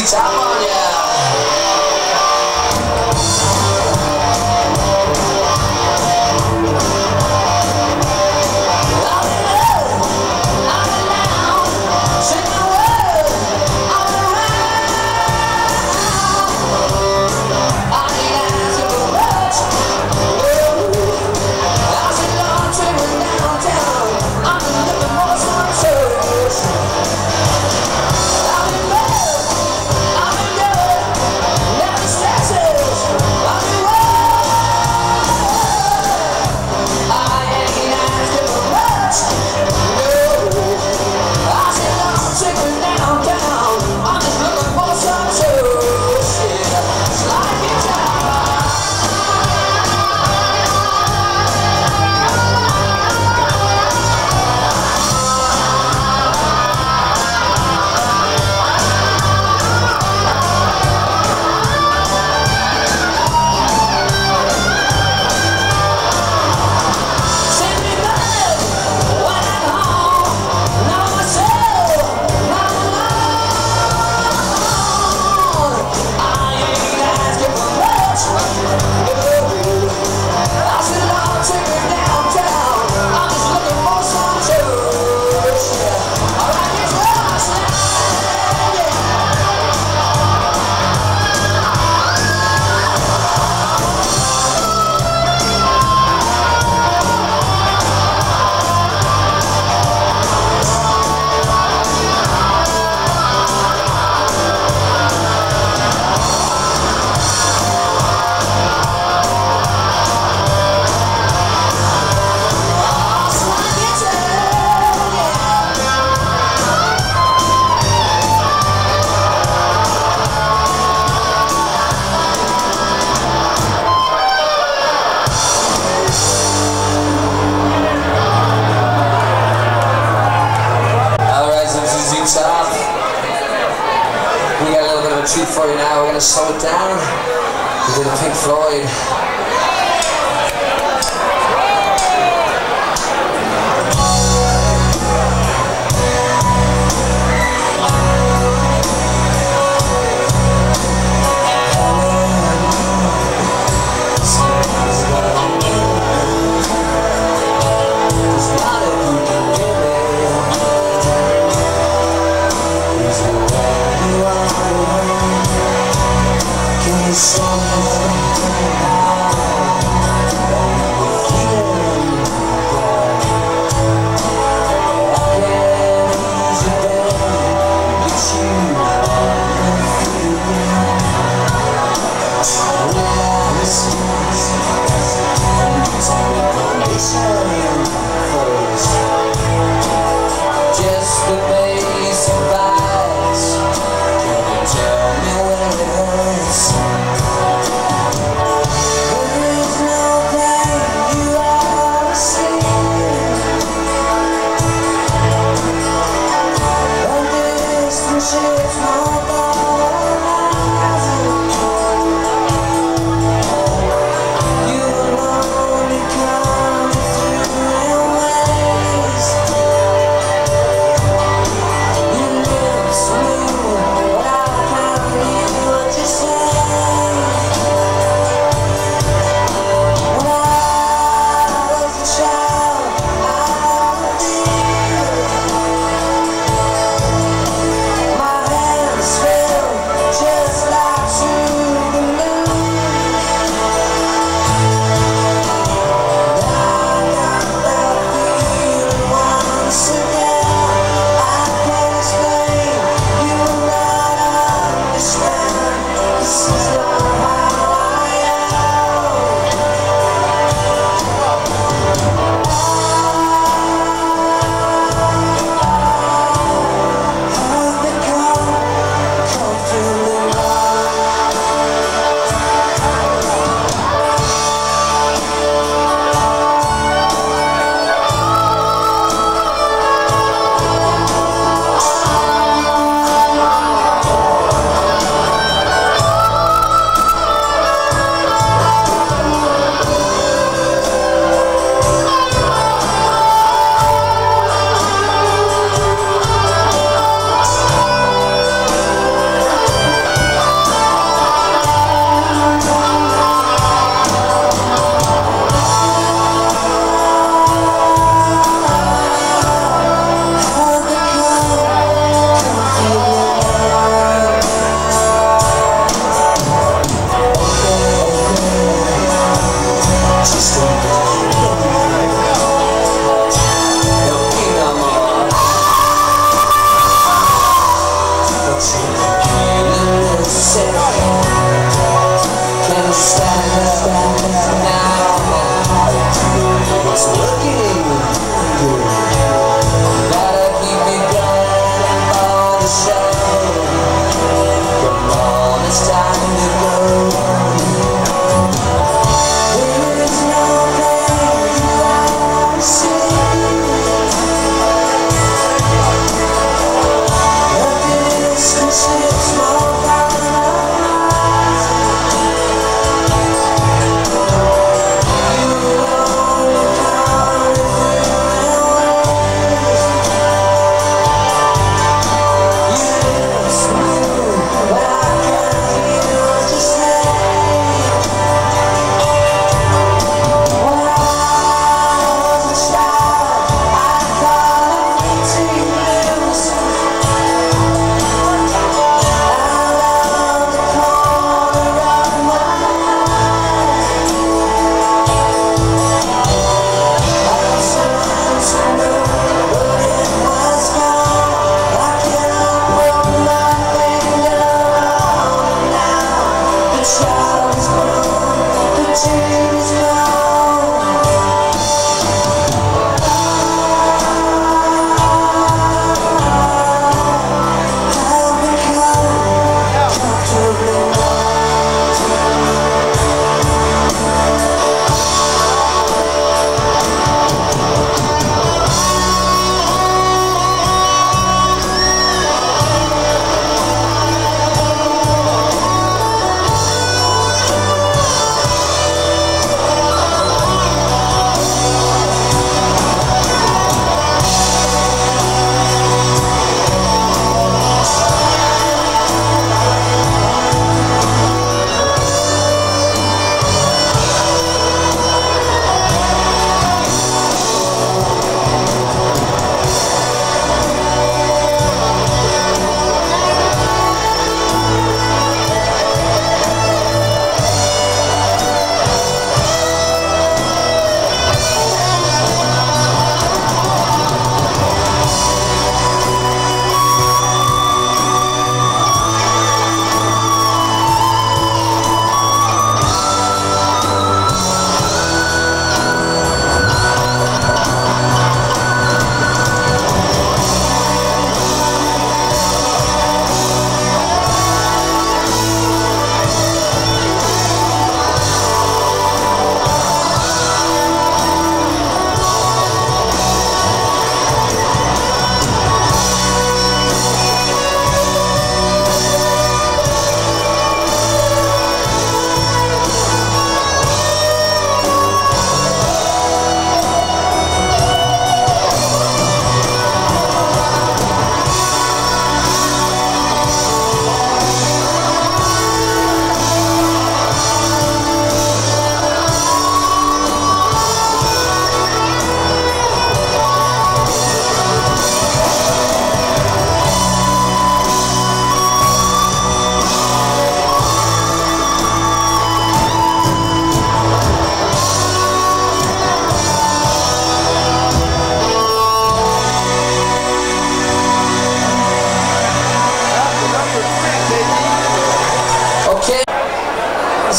ZZ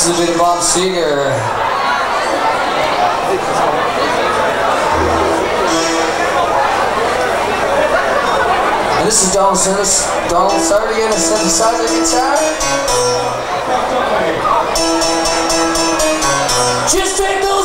This is Bob Seger. And this is Donald, Sardis, Donald Sardi on a synthesizer guitar. Just take the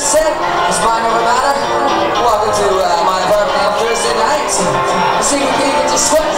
set. It's mine over matter. Welcome to uh, my apartment on Thursday night. This evening, to sweat.